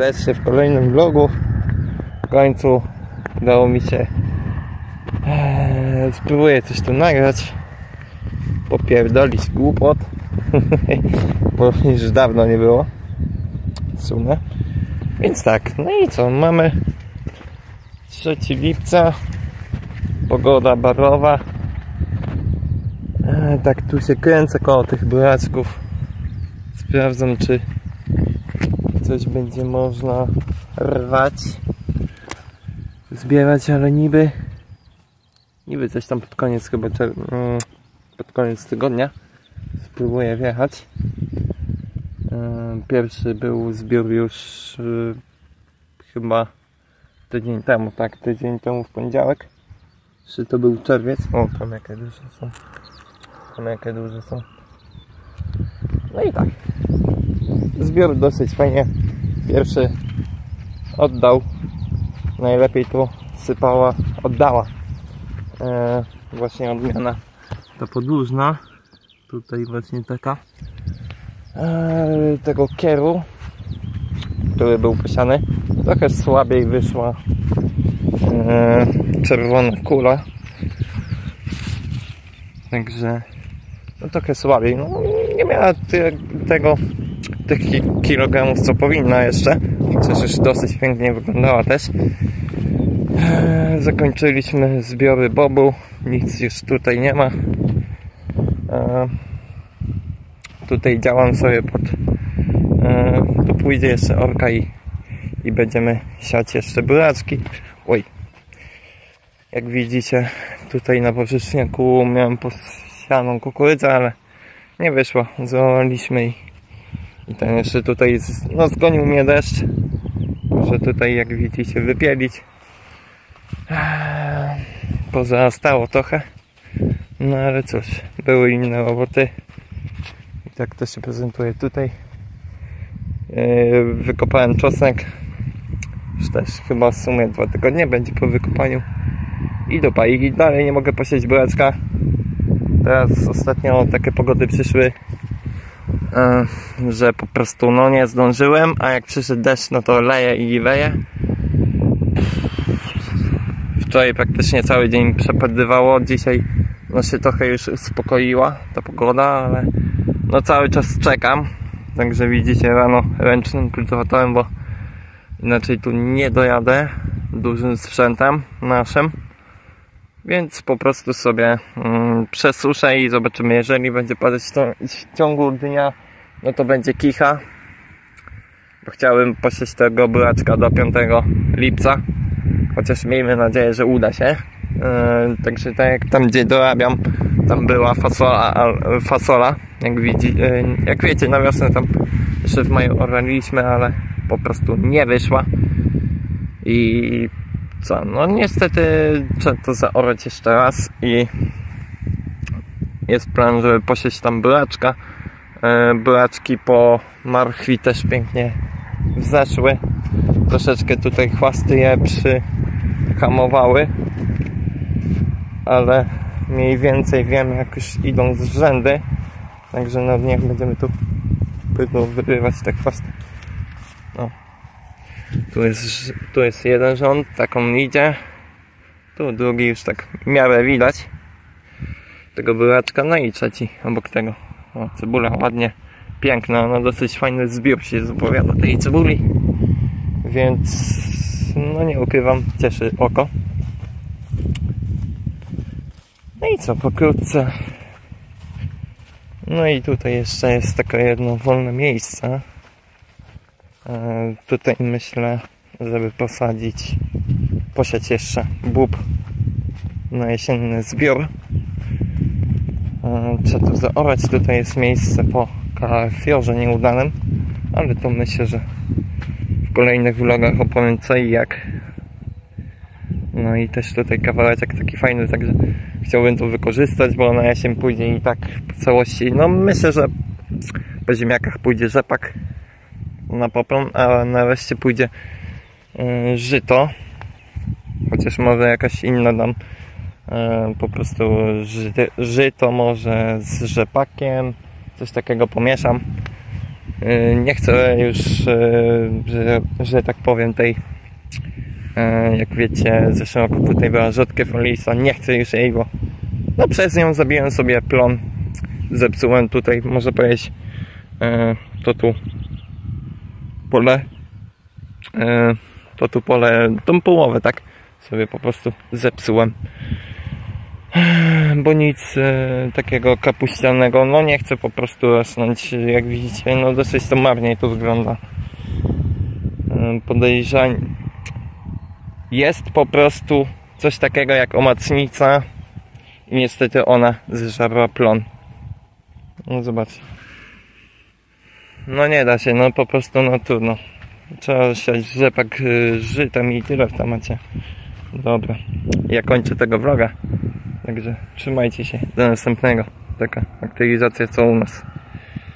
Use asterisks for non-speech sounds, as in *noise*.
Wreszcie w kolejnym vlogu. W końcu udało mi się eee, spróbuję coś tu nagrać. Popierdolić głupot. *laughs* Bo już dawno nie było. W sumie. Więc tak, no i co, mamy 3 lipca. Pogoda barowa. Eee, tak tu się kręcę koło tych buraczków. Sprawdzam czy coś będzie można rwać. Zbierać, ale niby niby coś tam pod koniec chyba mm, pod koniec tygodnia spróbuję wjechać. Pierwszy był zbiór już y, chyba tydzień temu, tak, tydzień temu w poniedziałek. Czy to był czerwiec? O, tam jakie duże są. Tam jakie duże są. No i tak zbiór dosyć fajnie. Pierwszy oddał. Najlepiej tu sypała oddała. E, właśnie odmiana. Ta podłużna. Tutaj właśnie taka. E, tego kieru który był posiany. Trochę słabiej wyszła e, czerwona kula. Także no trochę słabiej. No, nie miała tego tych kilogramów, co powinna jeszcze, chociaż już dosyć pięknie wyglądała też. Eee, zakończyliśmy zbiory bobu, nic już tutaj nie ma. Eee, tutaj działam sobie pod... Eee, tu pójdzie jeszcze orka i, i będziemy siać jeszcze buraczki. Oj, jak widzicie, tutaj na powierzchniaku miałem posianą kukurydzę, ale nie wyszło. Zwołaliśmy i i ten jeszcze tutaj, no zgonił mnie deszcz. Muszę tutaj, jak widzicie, wypielić. Pozastało trochę. No ale cóż, były inne roboty. I tak to się prezentuje tutaj. Yy, wykopałem czosnek. Już też chyba w sumie dwa tygodnie będzie po wykopaniu. I do I dalej nie mogę posieć buraczka. Teraz ostatnio takie pogody przyszły że po prostu no nie zdążyłem, a jak przyszedł deszcz, no to leje i leje. Wczoraj praktycznie cały dzień przepadywało, dzisiaj no się trochę już uspokoiła ta pogoda, ale no cały czas czekam. Także widzicie rano ręcznym kultywatorem, bo inaczej tu nie dojadę dużym sprzętem naszym. Więc po prostu sobie mm, przesuszę i zobaczymy, jeżeli będzie padać to w ciągu dnia, no to będzie kicha. Bo chciałbym posieć tego buraczka do 5 lipca. Chociaż miejmy nadzieję, że uda się. Yy, także tak jak tam gdzie dorabiam, tam była fasola, fasola jak, widzi, yy, jak wiecie, na wiosnę tam jeszcze w maju oraliśmy, ale po prostu nie wyszła. I co, no niestety trzeba to zaorać jeszcze raz i jest plan, żeby posieć tam buraczka. E, buraczki po marchwi też pięknie wzeszły. Troszeczkę tutaj chwasty je przyhamowały, ale mniej więcej wiem jak już idą z rzędy. Także no niech będziemy tu wyrywać te chwasty. No. Tu jest, tu jest jeden rząd, tak on idzie. Tu drugi już tak miarę widać. Tego buraczka, no i trzeci obok tego. O, cebula ładnie, piękna, no dosyć fajny zbiór się zapowiada tej cebuli. Więc, no nie ukrywam, cieszy oko. No i co, pokrótce. No i tutaj jeszcze jest takie jedno wolne miejsce. E, tutaj myślę, żeby posadzić, posiać jeszcze bób na jesienny zbiór. E, trzeba tu zaorać. Tutaj jest miejsce po kalafiorze nieudanym, ale to myślę, że w kolejnych vlogach opowiem co i jak. No i też tutaj kawałeczek taki fajny, także chciałbym to wykorzystać, bo na jesień pójdzie i tak po całości. No myślę, że po ziemniakach pójdzie rzepak na popron, a nareszcie pójdzie e, żyto. Chociaż może jakaś inna dam e, po prostu ży, żyto może z rzepakiem, coś takiego pomieszam. Yy, Nie chcę już, że, że tak powiem, tej, jak wiecie, zeszłym roku tutaj była rzodkiew Olisa, nie chcę już jej, bo no przez nią zabiłem sobie plon, zepsułem tutaj, można powiedzieć, to tu pole, yy, to tu pole, tą połowę, tak, sobie po prostu zepsułem bo nic e, takiego kapuścianego, no nie chcę po prostu rosnąć, jak widzicie, no dosyć to marnie to wygląda. E, podejrzanie jest po prostu coś takiego jak omacnica i niestety ona zżarła plon. No zobaczcie. No nie da się, no po prostu no trudno. Trzeba siać rzepak y, żytem i tyle w temacie. Dobra, ja kończę tego vloga. Także trzymajcie się. Do następnego. Taka aktualizacja co u nas.